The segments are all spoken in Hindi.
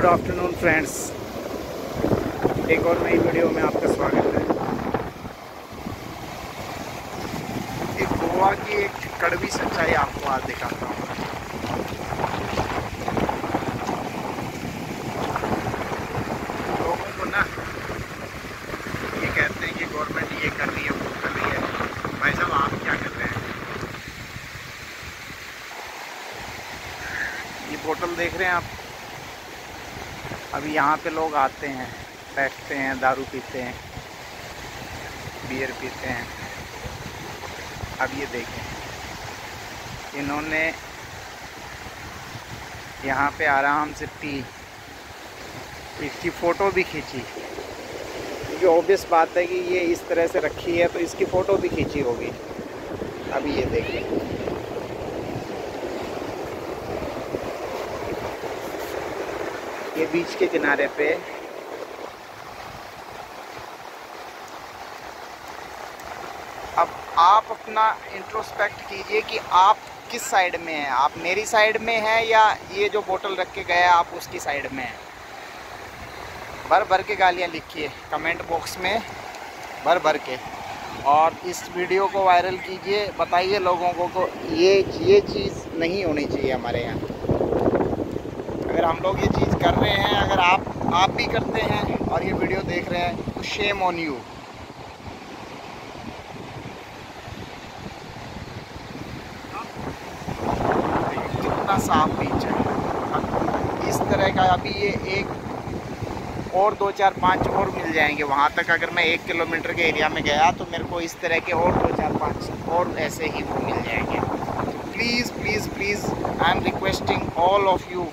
Good afternoon, friends. एक और नई वीडियो में आपका स्वागत है। एक गोवा की एक कड़वी सच्चाई आपको आज दिखाता हूँ। लोगों को ना, ये कहते हैं कि गवर्नमेंट ये कर रही है, वो कर रही है। भाई साहब, आप क्या कर रहे हैं? ये बोतल देख रहे हैं आप? अभी यहाँ पे लोग आते हैं, बैठते हैं, दारू पीते हैं बियर पीते हैं। अब ये देखें, इन्होंने यहाँ पे आराम से पी। इसकी फ़ोटो भी खींची। क्योंकि ऑब्वियस बात है कि ये इस तरह से रखी है तो इसकी फ़ोटो भी खींची होगी। अभी ये देखें। ये बीच के किनारे पे। अब आप अपना इंट्रोस्पेक्ट कीजिए कि आप किस साइड में हैं? आप मेरी साइड में हैं या ये जो बोतल रख के गया आप उसकी साइड में हैं? भर भर के गालियाँ लिखिए कमेंट बॉक्स में, भर भर के। और इस वीडियो को वायरल कीजिए, बताइए लोगों को को ये ये चीज़ नहीं होनी चाहिए हमारे यहाँ। अगर हम लोग ये चीज़ कर रहे हैं, अगर आप आप भी करते हैं और ये वीडियो देख रहे हैं तो शेम ऑन यू कितना साफ़ बीच है। इस तरह का अभी ये एक और दो चार पाँच और मिल जाएँगे वहाँ तक। अगर मैं एक किलोमीटर के एरिया में गया तो मेरे को इस तरह के और दो चार पाँच और ऐसे ही वो मिल जाएँगे। Please please please I am requesting all of you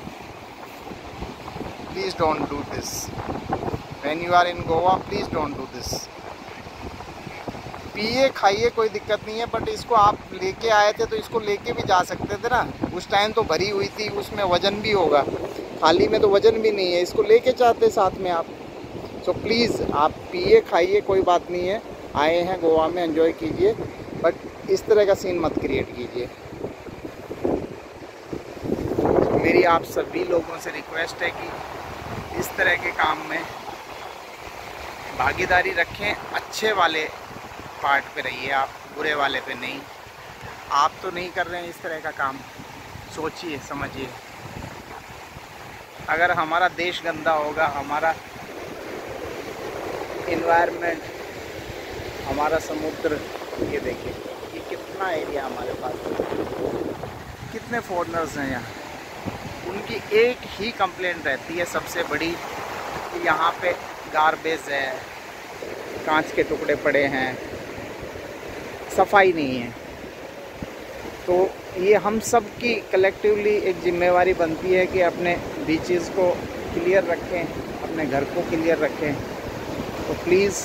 please don't do this. When you are in goa please don't do this. पिए खाइए कोई दिक्कत नहीं है बट इसको आप लेके आए थे तो इसको लेके भी जा सकते थे ना। उस टाइम तो भरी हुई थी उसमें वज़न भी होगा। खाली में तो वज़न भी नहीं है इसको लेके जाते साथ में आप। सो so, प्लीज़ आप पिए खाइए कोई बात नहीं है। आए हैं गोवा में एंजॉय कीजिए बट इस तरह का सीन मत क्रिएट कीजिए। मेरी आप सभी लोगों से रिक्वेस्ट है कि इस तरह के काम में भागीदारी रखें, अच्छे वाले पार्ट पे रहिए आप, बुरे वाले पे नहीं। आप तो नहीं कर रहे हैं इस तरह का काम। सोचिए, समझिए। अगर हमारा देश गंदा होगा, हमारा इन्वायरमेंट हमारा समुद्र, ये देखिए, ये कितना एरिया हमारे पास कितने फॉरनर्स हैं यहाँ? उनकी एक ही कंप्लेंट रहती है, सबसे बड़ी कि यहाँ पे गारबेज है, कांच के टुकड़े पड़े हैं, सफ़ाई नहीं है। तो ये हम सब की कलेक्टिवली एक जिम्मेवारी बनती है कि अपने बीचेस को क्लियर रखें, अपने घर को क्लियर रखें। तो प्लीज़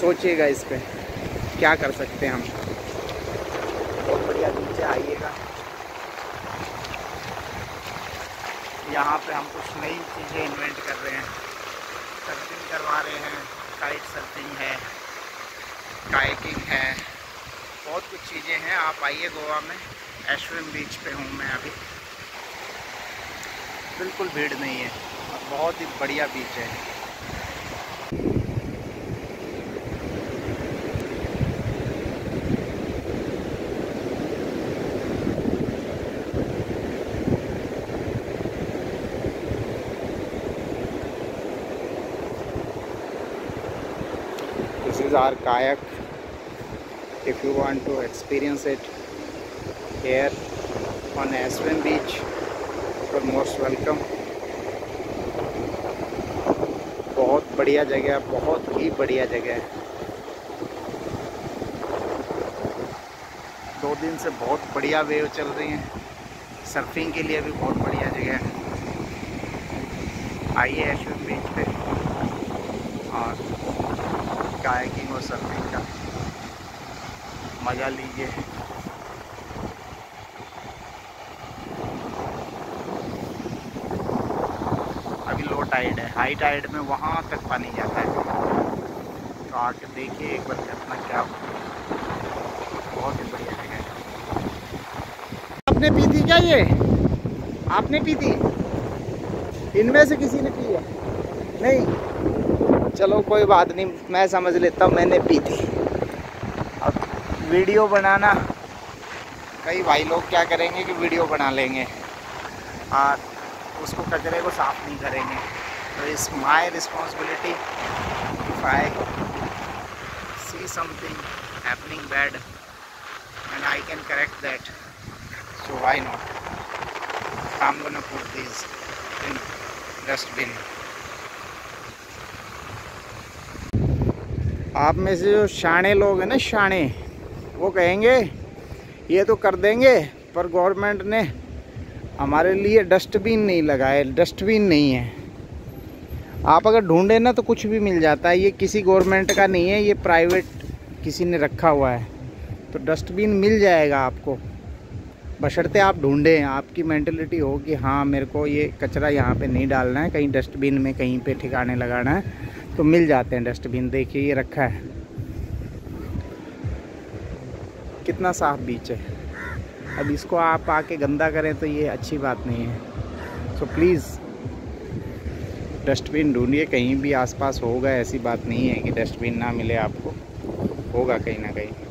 सोचिएगा इस पर क्या कर सकते हैं हम? बहुत बढ़िया नीचे आइएगा। यहाँ पे हम कुछ नई चीज़ें इन्वेंट कर रहे हैं। सर्फिंग करवा रहे हैं। काइट सर्फिंग है। काइकिंग है। बहुत कुछ चीज़ें हैं। आप आइए गोवा में। एशविम बीच पे हूँ मैं अभी। बिल्कुल भीड़ नहीं है। बहुत ही बढ़िया बीच है। This is our kayak if you want to experience it here on Aspen beach you're most welcome बहुत बढ़िया जगह है बहुत ही बढ़िया जगह है दो दिन से बहुत बढ़िया वेव चल रही हैं सर्फिंग के लिए भी बहुत बढ़िया जगह है आइए एशविन बीच पे और कायाकिंग और सर्फिंग का मज़ा लीजिए अभी लो टाइड है। हाई टाइड में वहाँ तक पानी जाता है। तो आके देखिए एक बार कितना क्या बहुत ही बढ़िया जगह है। आपने पी थी क्या ये? आपने पी थी? इनमें से किसी ने पी है? नहीं? चलो, कोई बात नहीं। मैं समझ लेता हूँ, मैंने पी थी। अब वीडियो बनाना। कई भाई लोग क्या करेंगे कि वीडियो बना लेंगे। और उसको कचरे को साफ़ नहीं करेंगे। तो is my responsibility if I see something happening bad and I can correct that so why not I'm gonna put these in dustbin. आप में से जो शाणे लोग हैं ना, शाणे, वो कहेंगे, ये तो कर देंगे, पर गवर्नमेंट ने हमारे लिए डस्टबिन नहीं लगाए, डस्टबिन नहीं है। आप अगर ढूंढे ना तो कुछ भी मिल जाता है। ये किसी गवर्नमेंट का नहीं है, ये प्राइवेट किसी ने रखा हुआ है। तो डस्टबिन मिल जाएगा आपको। बशर्ते आप ढूंढें, आपकी मैंटेलिटी हो कि हाँ मेरे को ये कचरा यहाँ पे नहीं डालना है, कहीं डस्टबिन में कहीं पे ठिकाने लगाना है तो मिल जाते हैं डस्टबिन देखिए, ये रखा है। कितना साफ़ बीच है। अब इसको आप आके गंदा करें तो ये अच्छी बात नहीं है। सो प्लीज़ डस्टबिन ढूंढिए, कहीं भी आसपास होगा, ऐसी बात नहीं है कि डस्टबिन ना मिले आपको। होगा कहीं ना कहीं।